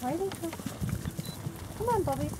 Come. Come on, Bobby.